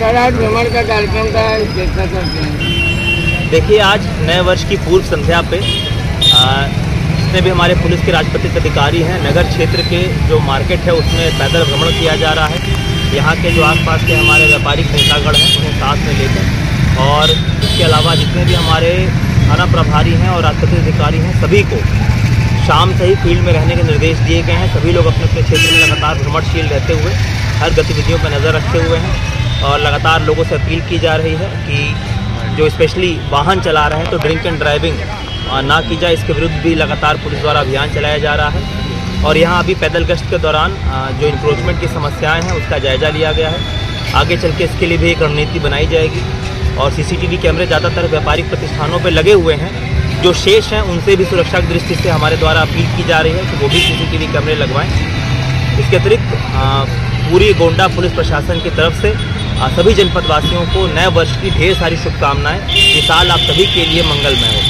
भ्रमण का कार्यक्रम का देखिए, आज नए वर्ष की पूर्व संध्या पे जितने भी हमारे पुलिस के राजपत्रित अधिकारी हैं, नगर क्षेत्र के जो मार्केट है, उसमें पैदल भ्रमण किया जा रहा है। यहाँ के जो आसपास के हमारे व्यापारिक नेतागढ़ हैं, उन्हें साथ में लेकर और इसके अलावा जितने भी हमारे थाना प्रभारी हैं और राजपत्रित अधिकारी हैं, सभी को शाम से ही फ़ील्ड में रहने के निर्देश दिए गए हैं। सभी लोग अपने अपने क्षेत्र में लगातार भ्रमणशील रहते हुए, हर गतिविधियों पर नज़र रखते हुए हैं। लगातार लोगों से अपील की जा रही है कि जो स्पेशली वाहन चला रहे हैं तो ड्रिंक एंड ड्राइविंग ना की जाए। इसके विरुद्ध भी लगातार पुलिस द्वारा अभियान चलाया जा रहा है। और यहाँ अभी पैदल गश्त के दौरान जो इंक्रोचमेंट की समस्याएँ हैं, उसका जायजा लिया गया है। आगे चल के इसके लिए भी एक रणनीति बनाई जाएगी। और सीसीटीवी कैमरे ज़्यादातर व्यापारिक प्रतिष्ठानों पर लगे हुए हैं। जो शेष हैं, उनसे भी सुरक्षा की दृष्टि से हमारे द्वारा अपील की जा रही है कि वो भी सीसीटीवी कैमरे लगवाएँ। इसके अतिरिक्त पूरी गोंडा पुलिस प्रशासन की तरफ़ से सभी जनपद वासियों को नए वर्ष की ढेर सारी शुभकामनाएँ। ये साल आप सभी के लिए मंगलमय हो।